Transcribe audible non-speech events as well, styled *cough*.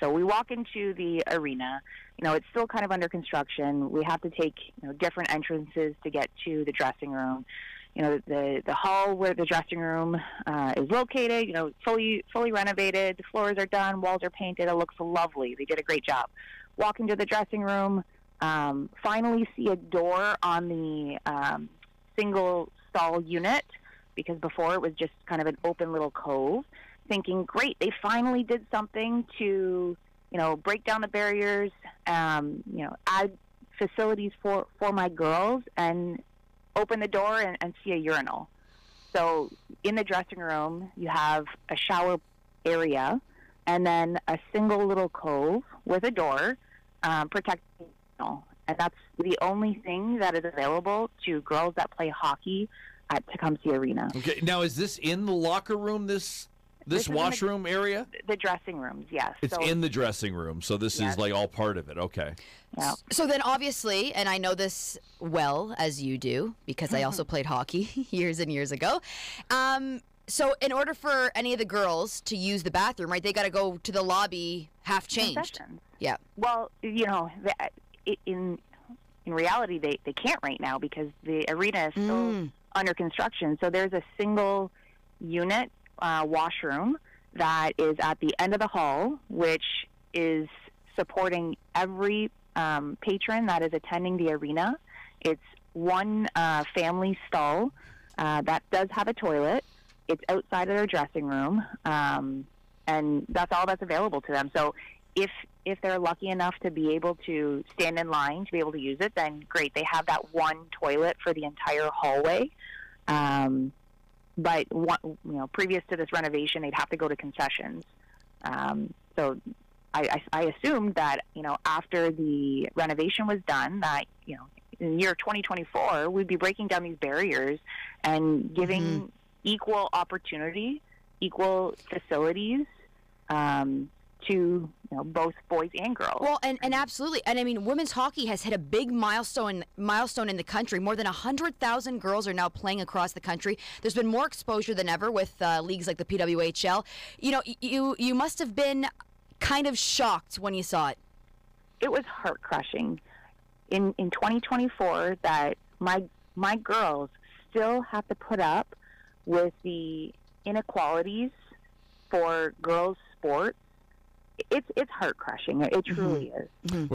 So we walk into the arena. You know, it's still kind of under construction. We have to take you know different entrances to get to the dressing room. You know, the the hall where the dressing room uh, is located. You know, fully fully renovated. The floors are done. Walls are painted. It looks lovely. They did a great job. Walk into the dressing room. Um, finally, see a door on the um, single stall unit because before it was just kind of an open little cove thinking, great, they finally did something to, you know, break down the barriers, um, you know, add facilities for, for my girls and open the door and, and see a urinal. So in the dressing room, you have a shower area and then a single little cove with a door um, protecting. Urinal. And that's the only thing that is available to girls that play hockey at Tecumseh Arena. Okay, now is this in the locker room? This this, This is in washroom area? The dressing rooms, yes. It's so, in the dressing room, so this Yes. is like all part of it. Okay. yeah. So then, obviously, and I know this well as you do because I also *laughs* played hockey *laughs* years and years ago. Um, so, in order for any of the girls to use the bathroom, right, they got to go to the lobby half changed. concessions. Yeah. Well, you know, in in reality, they they can't right now because the arena is still Mm. under construction. So there's a single unit uh, washroom that is at the end of the hall, which is supporting every um, patron that is attending the arena. It's one uh, family stall uh, that does have a toilet. It's outside of their dressing room, um, and that's all that's available to them. So if if they're lucky enough to be able to stand in line to be able to use it, then great. They have that one toilet for the entire hallway. Um, but you know, previous to this renovation, they'd have to go to concessions. Um, so I, I, I assumed that you know after the renovation was done, that you know in the year 2024 we'd be breaking down these barriers and giving equal opportunity, equal facilities um, to you know both boys and girls. Well, and, and absolutely, and I mean, women's hockey has hit a big milestone milestone in the country. More than hundred thousand girls are now playing across the country. There's been more exposure than ever with uh, leagues like the PWHL. You know, you you must have been kind of shocked when you saw it. it was heart crushing in in 2024 that my my girls still have to put up with the inequalities for girls sports it's it's heart crushing. It mm-hmm. truly is mm-hmm.